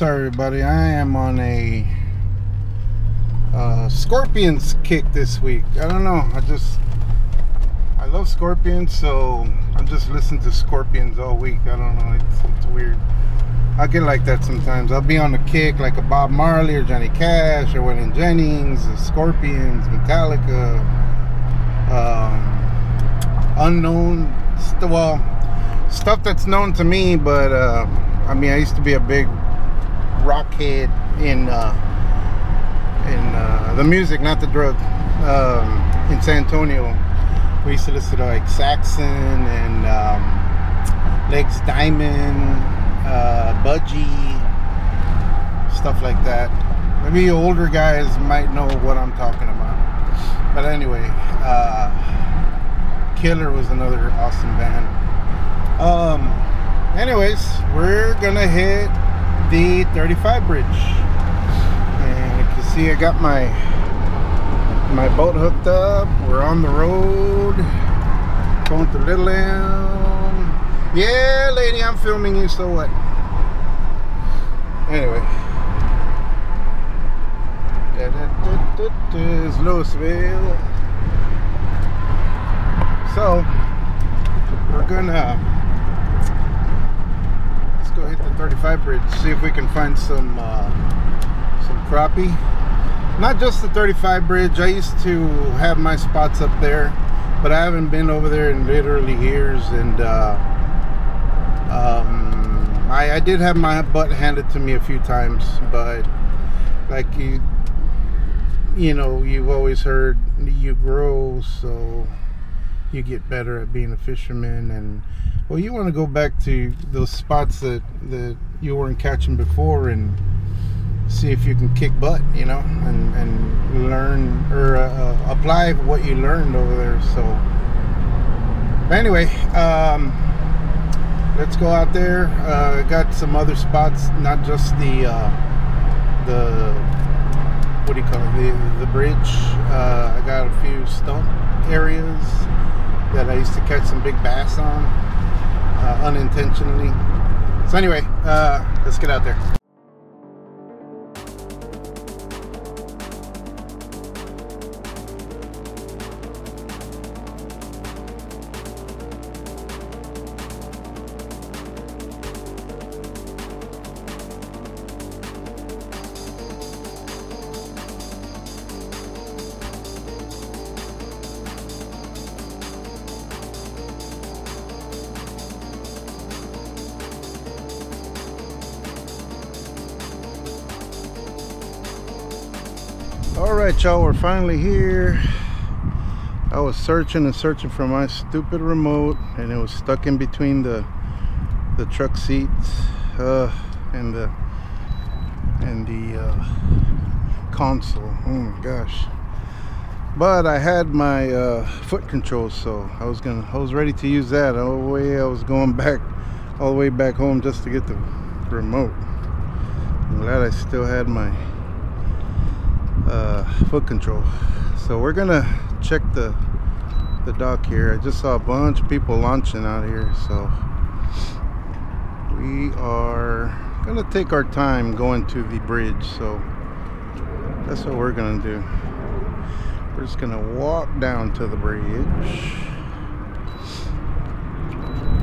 Sorry, everybody. I am on a uh, Scorpions kick this week. I don't know. I just I love Scorpions, so I'm just listening to Scorpions all week. I don't know. It's, it's weird. I get like that sometimes. I'll be on a kick like a Bob Marley or Johnny Cash or Waylon Jennings, Scorpions, Metallica, um, unknown. St- well, stuff that's known to me, but uh, I mean, I used to be a big rock head in uh, in uh, the music, not the drug. Um, in San Antonio, we used to listen to like Saxon and um, Legs Diamond, uh, Budgie, stuff like that. Maybe older guys might know what I'm talking about. But anyway, uh, Killer was another awesome band. Um, anyways, we're gonna hit the 35 bridge, and you can see I got my my boat hooked up. We're on the road, going to Little Elm. Yeah, lady, I'm filming you. So what? Anyway, is Lewisville. So we're gonna let's go hit the 35 bridge, see if we can find some uh, some crappie. Not just the 35 bridge. I used to have my spots up there, but I haven't been over there in literally years. And uh, um, I, I did have my butt handed to me a few times, but like you, you know, you've always heard you grow, so you get better at being a fisherman and well you want to go back to those spots that that you weren't catching before and see if you can kick butt you know and and learn or uh, apply what you learned over there. So but anyway um let's go out there. Uh got some other spots not just the uh the what do you call it? The the bridge. Uh i got a few stump areas that I used to catch some big bass on uh, unintentionally. So anyway, uh, let's get out there. Right y'all we're finally here. I was searching and searching for my stupid remote and it was stuck in between the the truck seats uh, and the and the uh, console. Oh my gosh. But i had my uh, foot control so i was gonna i was ready to use that. All the way i was going back all the way back home just to get the remote. I'm glad i still had my uh, foot control. So we're gonna check the the dock here. I just saw a bunch of people launching out here so we are gonna take our time going to the bridge. So that's what we're gonna do. We're just gonna walk down to the bridge.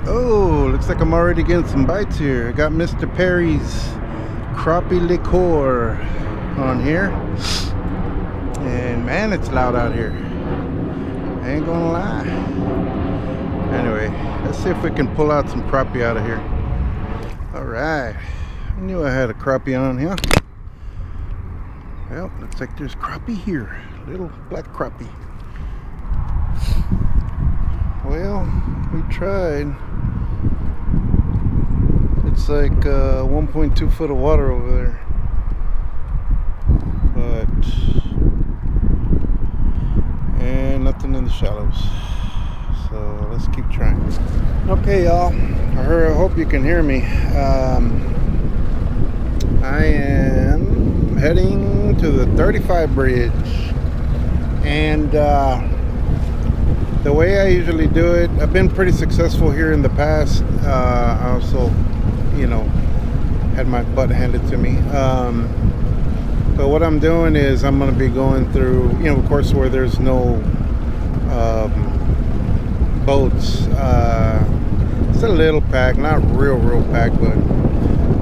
Oh looks like I'm already getting some bites here. I got Mr. Perry's crappie liqueur on here and man it's loud out here. I ain't gonna lie. Anyway let's see if we can pull out some crappie out of here. All right I knew I had a crappie on here well looks like there's crappie here. Little black crappie. Well we tried. It's like uh, 1.2 foot of water over there. But and nothing in the shallows. So let's keep trying. Okay y'all. I, hope you can hear me. Um, I am heading to the 35 bridge. And uh, the way I usually do it, I've been pretty successful here in the past. Uh, I also, you know, had my butt handed to me. Um, but what I'm doing is I'm going to be going through, you know, of course, where there's no um, boats. Uh, it's a little pack, not real, real pack, but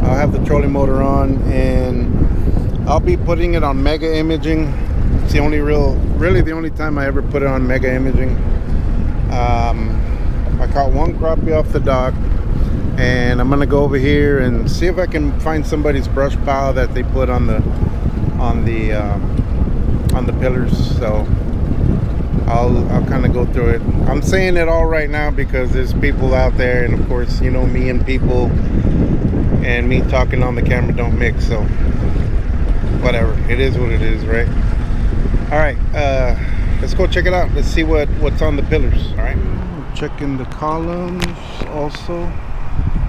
I'll have the trolling motor on and I'll be putting it on mega imaging. It's the only real, really the only time I ever put it on mega imaging. Um, I caught one crappie off the dock and I'm gonna go over here and see if I can find somebody's brush pile that they put on the on the um, on the pillars so I'll, I'll kind of go through it. I'm saying it all right now because there's people out there and of course you know me and people and me talking on the camera don't mix so whatever. It is what it is right? All right uh let's go check it out. Let's see what what's on the pillars all right? Checking the columns also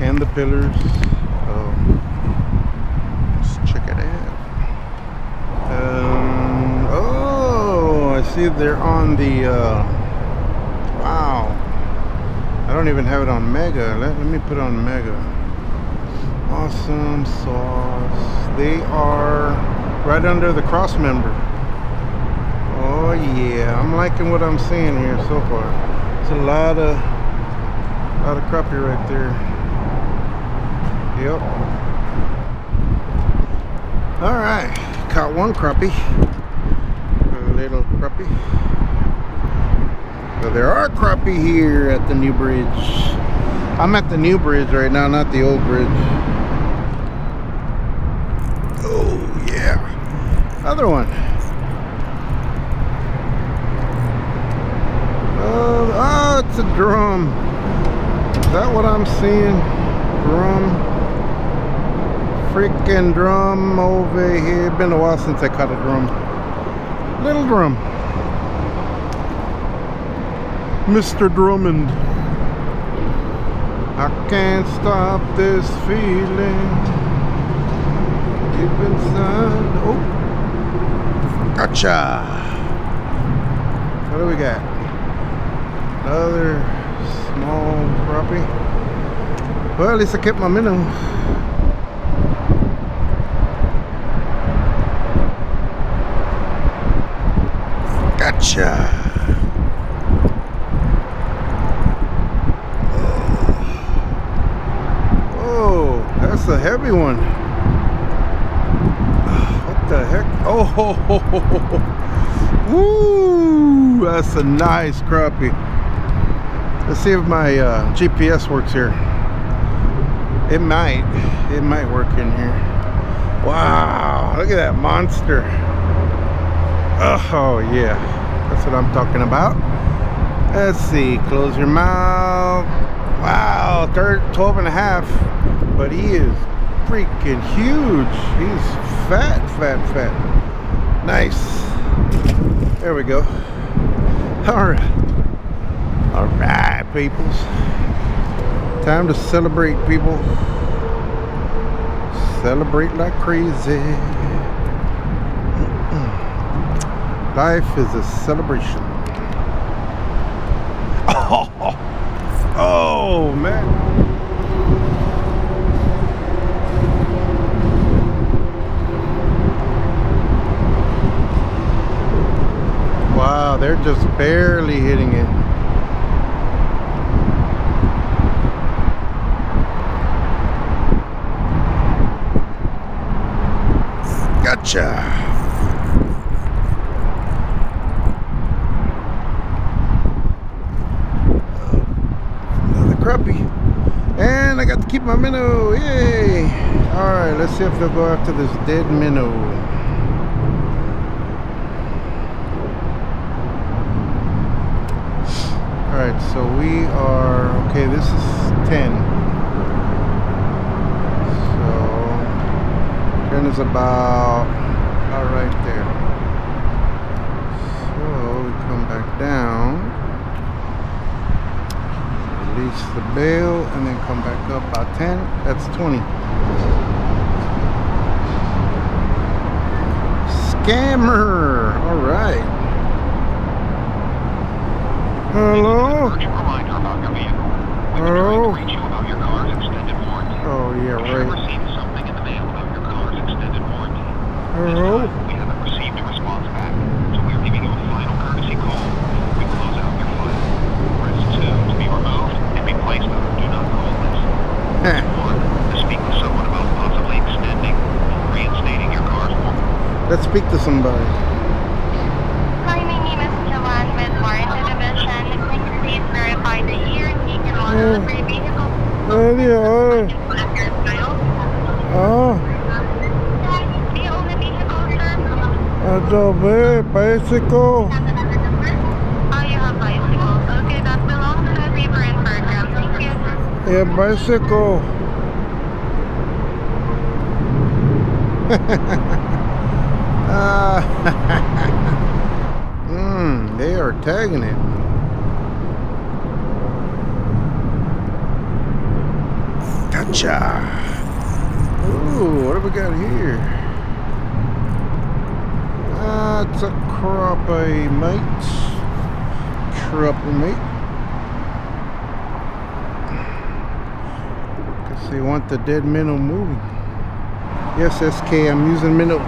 and the pillars um, let's check it out um, oh I see they're on the uh, wow. I don't even have it on mega. Let, let me put on mega. Awesome sauce. They are right under the cross member. Oh yeah. I'm liking what I'm seeing here so far. It's a lot of lot of crappie right there. Yep. All right. Caught one crappie crappie. So there are crappie here at the new bridge. I'm at the new bridge right now not the old bridge. Oh yeah. Other one. Uh, oh it's a drum. Is that what I'm seeing? Drum. Freaking drum over here. Been a while since I caught a drum. Little drum. Mr. Drummond. I can't stop this feeling. Deep inside. Oh. Gotcha. What do we got? Another small crappie. Well, at least I kept my minnow. Gotcha. Oh, that's a heavy one. What the heck? Oh, woo! That's a nice crappie. Let's see if my uh, GPS works here. It might. It might work in here. Wow! Look at that monster. Oh yeah, that's what I'm talking about. Let's see, close your mouth. Wow, third, 12 and a half. But he is freaking huge. He's fat, fat, fat. Nice. There we go. All right. All right, peoples. Time to celebrate, people. Celebrate like crazy. Life is a celebration. Oh, oh man. Wow, they're just barely hitting it. Gotcha. Crappie. And I got to keep my minnow. Yay! Alright, let's see if they'll go after this dead minnow. Alright, so we are... Okay, this is 10. So... 10 is about... About right there. So, we come back down release the bail and then come back up by 10 that's 20 scammer all right Hello? Urgent reminder about your vehicle. We've been Hello? trying to reach you about your car's extended warranty. Oh, yeah, You should have right. received something in the mail about your car's extended warranty. This Hello? time, we haven't received a response back, so we're giving you a final courtesy call. We close out your file. Press 2 to be removed and be placed on our do not call list. Press 1 to speak with someone about possibly extending or reinstating your car's warranty. Let's speak to somebody. Hi, my name is Joanne with Warranty Division. Can you please verify the year, make, and model of your vehicle? Eddie, oh, As your oh, Do you own vehicle, sir? Adobe, bicycle. Oh, you have bicycle. Okay, that belongs to the paper and program. Thank Yeah, bicycle. Uh, they are tagging it. Gotcha. Ooh, what have we got here? Uh, it's a crappie, mate. Crappie, mate. Guess they want the dead minnow moving. Yes, SK, I'm using minnows.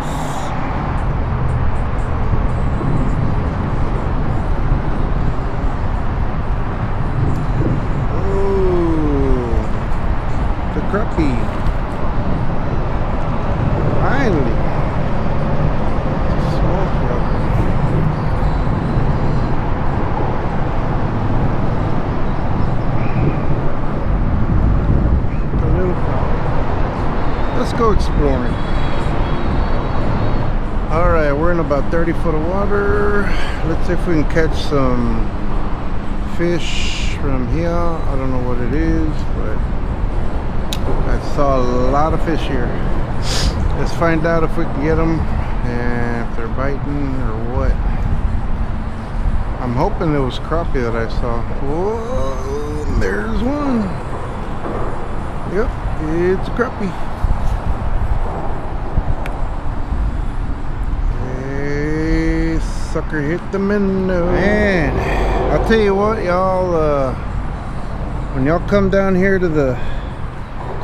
Oh, the crappie. Finally. It's a small crappie. A little crappie. Let's go exploring. All right, we're in about 30 foot of water. Let's see if we can catch some fish from here. I don't know what it is, but I saw a lot of fish here. Let's find out if we can get them and if they're biting or what. I'm hoping it was crappie that I saw. Whoa, there's one. Yep, it's a crappie. Sucker hit the minnow. Man, I'll tell you what, y'all. Uh, when y'all come down here to the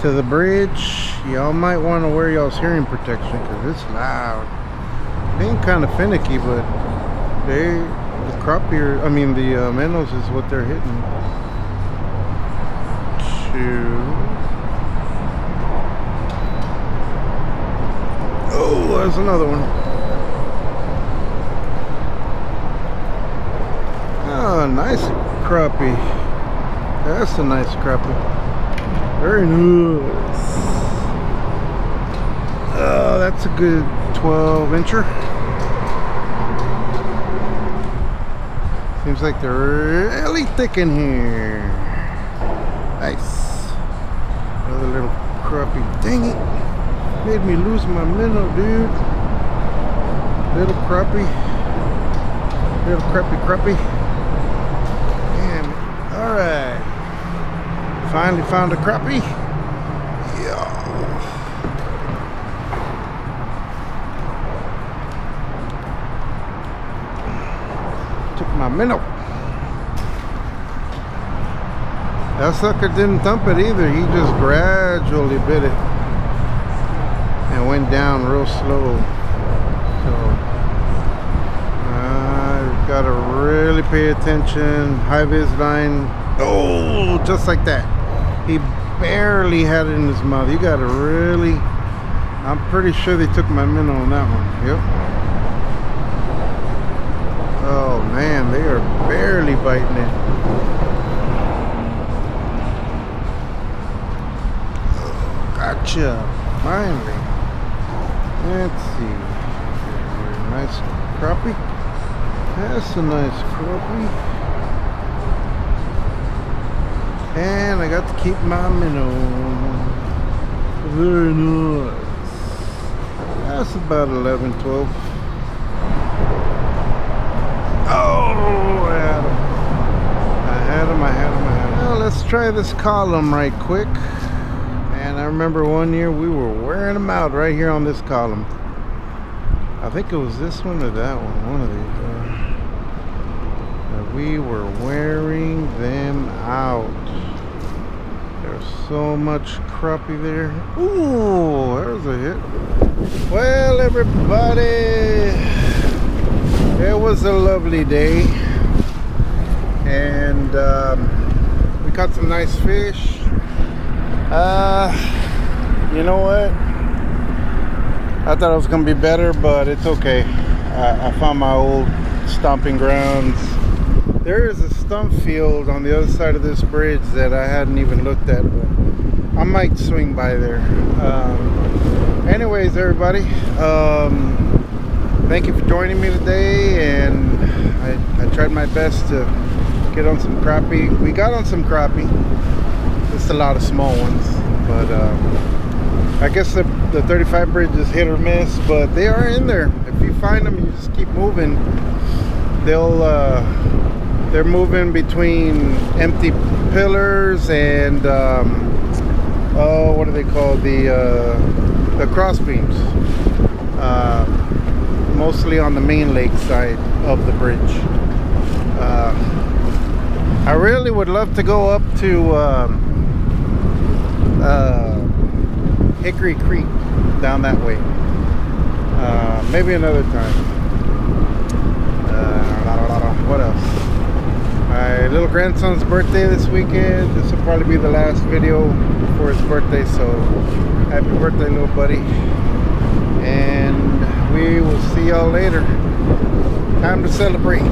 to the bridge, y'all might want to wear y'all's hearing protection because it's loud. Being kind of finicky, but they the crappie, are- I mean the uh, minnows is what they're hitting. Two. Oh, there's another one. Oh, nice crappie. That's a nice crappie. Very nice. Oh, that's a good 12 incher. Seems like they're really thick in here. Nice. Another little crappie. Dang it. Made me lose my minnow, dude. Little crappie. Little crappie crappie. Damn it. Alright. Finally found a crappie. Yeah. Took my minnow. That sucker didn't thump it either. He just gradually bit it and went down real slow. So I gotta really pay attention. High vis line. Oh, just like that. He barely had it in his mouth. You gotta really. I'm pretty sure they took my minnow on that one. Yep. Oh man, they are barely biting it. Gotcha. Finally. Let's see. Nice crappie. That's a nice crappie. And I got to keep my minnow. Very nice. That's about 11, 12. Oh, I had him. I had him, I had him, I had him. Let's try this column right quick. And I remember one year we were wearing them out right here on this column. I think it was this one or that one, one of these. Uh, we were wearing them out. So much crappie there. Ooh, there's a hit. Well, everybody, it was a lovely day, and um, we caught some nice fish. Uh, you know what? I thought it was gonna be better, but it's okay. I, I found my old stomping grounds. There is a stump field on the other side of this bridge that I hadn't even looked at, but I might swing by there. Um, anyways, everybody, um, thank you for joining me today, and I, I tried my best to get on some crappie. We got on some crappie. Just a lot of small ones, but. Uh, I guess the, the 35 bridge is hit or miss, but they are in there. If you find them, you just keep moving. They'll uh, they're moving between empty pillars and um, oh, what are they called? The uh, the cross beams. Uh, mostly on the main lake side of the bridge. Uh, I really would love to go up to. Um, uh, Hickory Creek down that way. Uh, maybe another time. Uh, what else? My little grandson's birthday this weekend. This will probably be the last video before his birthday, so happy birthday, little buddy. And we will see y'all later. Time to celebrate.